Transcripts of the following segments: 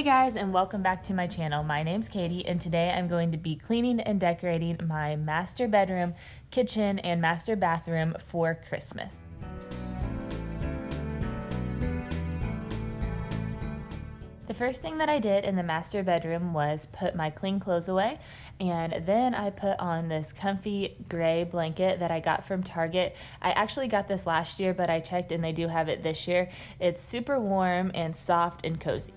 Hey guys and welcome back to my channel. My name's Katie and today I'm going to be cleaning and decorating my master bedroom, kitchen, and master bathroom for Christmas. The first thing that I did in the master bedroom was put my clean clothes away and then I put on this comfy gray blanket that I got from Target. I actually got this last year but I checked and they do have it this year. It's super warm and soft and cozy.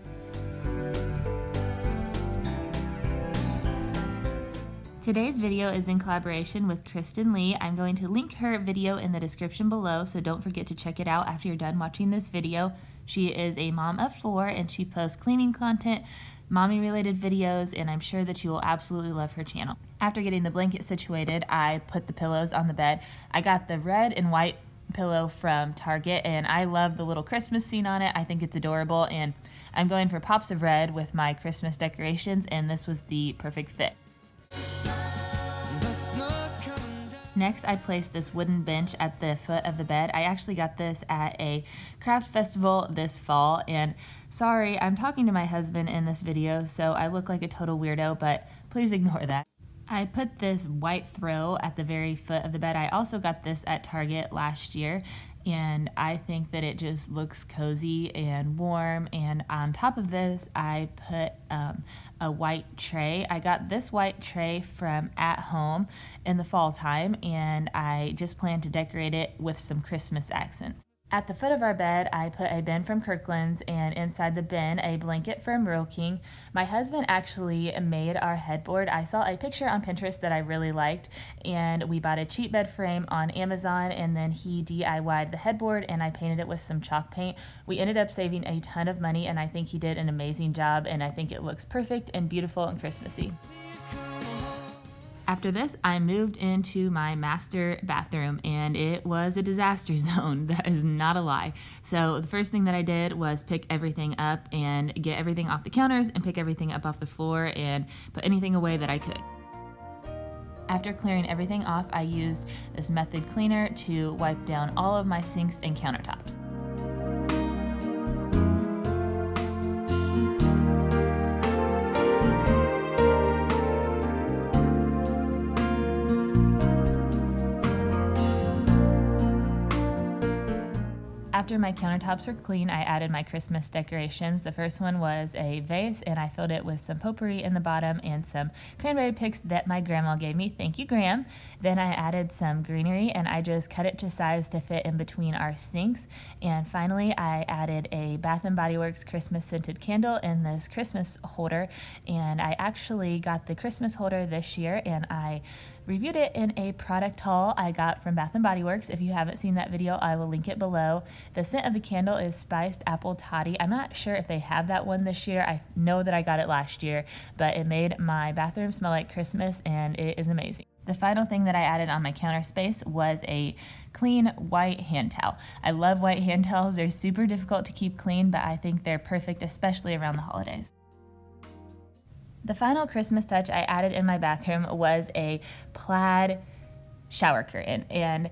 Today's video is in collaboration with Kristin Lee. I'm going to link her video in the description below, so don't forget to check it out after you're done watching this video. She is a mom of four and she posts cleaning content, mommy related videos, and I'm sure that you will absolutely love her channel. After getting the blanket situated, I put the pillows on the bed. I got the red and white pillow from Target and I love the little Christmas scene on it. I think it's adorable and I'm going for pops of red with my Christmas decorations and this was the perfect fit. Next, I placed this wooden bench at the foot of the bed. I actually got this at a craft festival this fall, and sorry, I'm talking to my husband in this video, so I look like a total weirdo, but please ignore that. I put this white throw at the very foot of the bed. I also got this at Target last year, and I think that it just looks cozy and warm. And on top of this, I put um, a white tray. I got this white tray from At Home in the fall time, and I just plan to decorate it with some Christmas accents. At the foot of our bed, I put a bin from Kirkland's and inside the bin, a blanket from Rural King. My husband actually made our headboard. I saw a picture on Pinterest that I really liked and we bought a cheap bed frame on Amazon and then he DIY'd the headboard and I painted it with some chalk paint. We ended up saving a ton of money and I think he did an amazing job and I think it looks perfect and beautiful and Christmassy. After this, I moved into my master bathroom and it was a disaster zone. That is not a lie. So, the first thing that I did was pick everything up and get everything off the counters and pick everything up off the floor and put anything away that I could. After clearing everything off, I used this method cleaner to wipe down all of my sinks and countertops. After my countertops were clean, I added my Christmas decorations. The first one was a vase, and I filled it with some potpourri in the bottom and some cranberry picks that my grandma gave me. Thank you, Gram. Then I added some greenery, and I just cut it to size to fit in between our sinks. And finally, I added a Bath & Body Works Christmas scented candle in this Christmas holder. And I actually got the Christmas holder this year, and I reviewed it in a product haul I got from Bath & Body Works. If you haven't seen that video, I will link it below. The scent of the candle is Spiced Apple Toddy. I'm not sure if they have that one this year. I know that I got it last year, but it made my bathroom smell like Christmas and it is amazing. The final thing that I added on my counter space was a clean white hand towel. I love white hand towels. They're super difficult to keep clean, but I think they're perfect, especially around the holidays. The final Christmas touch I added in my bathroom was a plaid shower curtain. And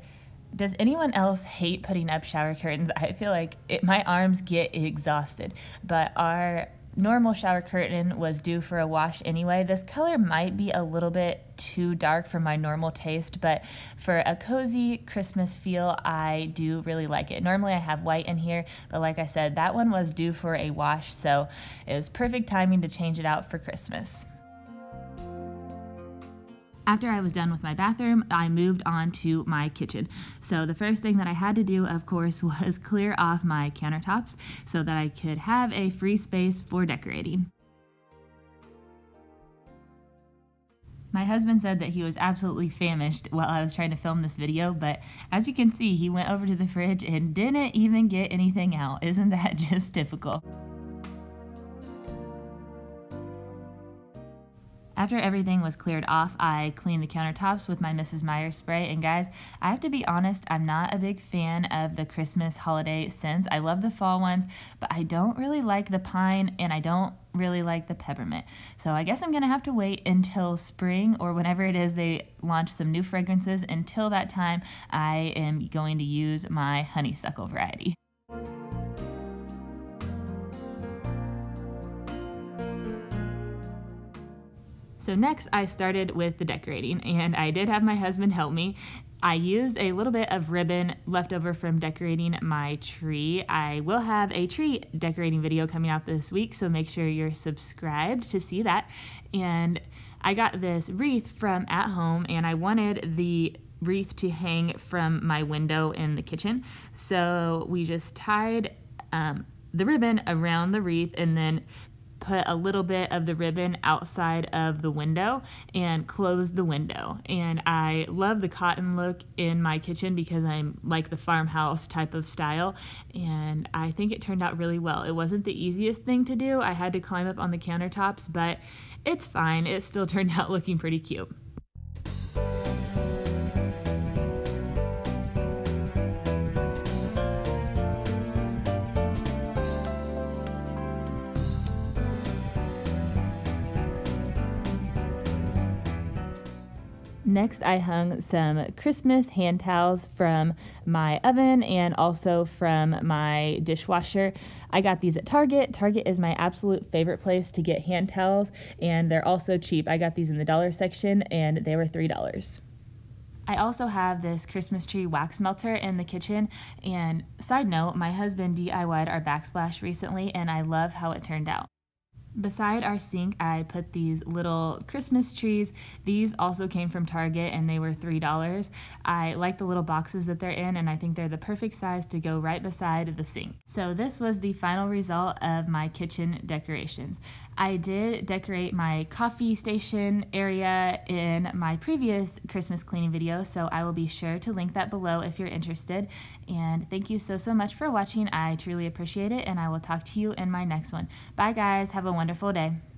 does anyone else hate putting up shower curtains? I feel like it, my arms get exhausted. But our normal shower curtain was due for a wash anyway. This color might be a little bit too dark for my normal taste, but for a cozy Christmas feel, I do really like it. Normally I have white in here, but like I said, that one was due for a wash, so it was perfect timing to change it out for Christmas. After I was done with my bathroom, I moved on to my kitchen. So the first thing that I had to do, of course, was clear off my countertops so that I could have a free space for decorating. My husband said that he was absolutely famished while I was trying to film this video, but as you can see, he went over to the fridge and didn't even get anything out. Isn't that just typical? After everything was cleared off, I cleaned the countertops with my Mrs. Meyer spray. And guys, I have to be honest, I'm not a big fan of the Christmas holiday scents. I love the fall ones, but I don't really like the pine and I don't really like the peppermint. So I guess I'm gonna have to wait until spring or whenever it is they launch some new fragrances. Until that time, I am going to use my honeysuckle variety. So next I started with the decorating and I did have my husband help me. I used a little bit of ribbon left over from decorating my tree. I will have a tree decorating video coming out this week, so make sure you're subscribed to see that. And I got this wreath from at home and I wanted the wreath to hang from my window in the kitchen. So we just tied um, the ribbon around the wreath and then put a little bit of the ribbon outside of the window and close the window. And I love the cotton look in my kitchen because I'm like the farmhouse type of style. And I think it turned out really well. It wasn't the easiest thing to do. I had to climb up on the countertops, but it's fine. It still turned out looking pretty cute. Next, I hung some Christmas hand towels from my oven and also from my dishwasher. I got these at Target. Target is my absolute favorite place to get hand towels, and they're also cheap. I got these in the dollar section, and they were $3. I also have this Christmas tree wax melter in the kitchen. And side note, my husband DIY'd our backsplash recently, and I love how it turned out. Beside our sink, I put these little Christmas trees. These also came from Target and they were $3. I like the little boxes that they're in and I think they're the perfect size to go right beside the sink. So this was the final result of my kitchen decorations. I did decorate my coffee station area in my previous Christmas cleaning video, so I will be sure to link that below if you're interested. And thank you so, so much for watching. I truly appreciate it, and I will talk to you in my next one. Bye, guys. Have a wonderful day.